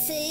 see